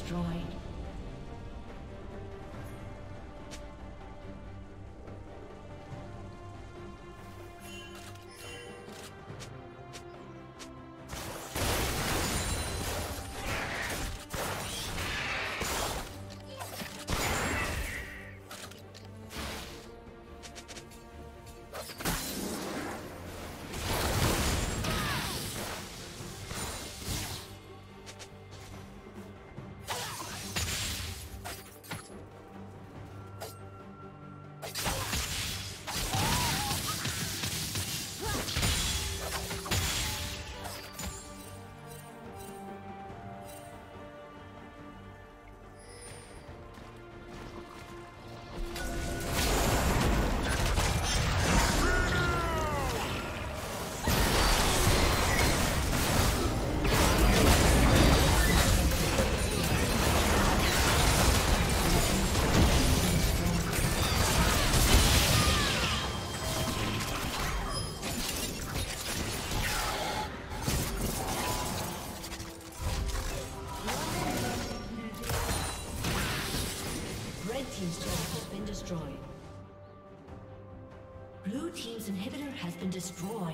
Destroyed. Destroyed.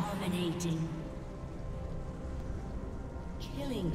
Dominating. Killing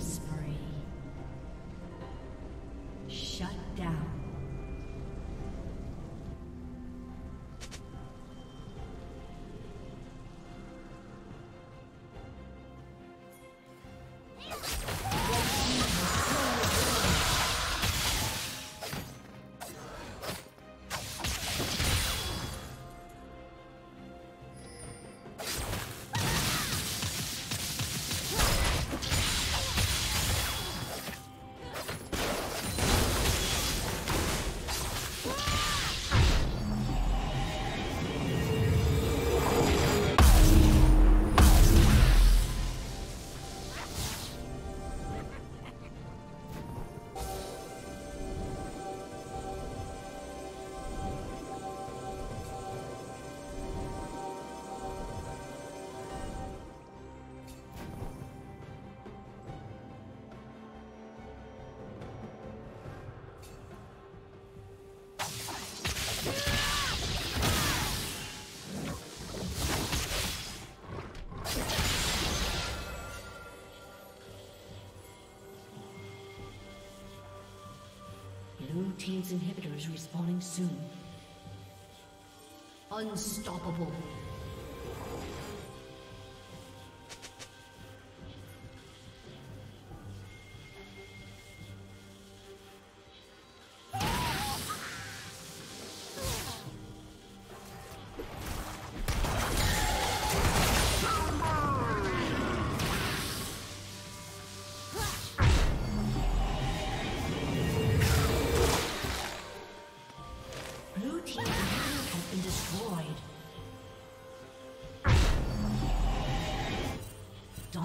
Team's inhibitor is respawning soon. Unstoppable.